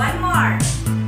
One more.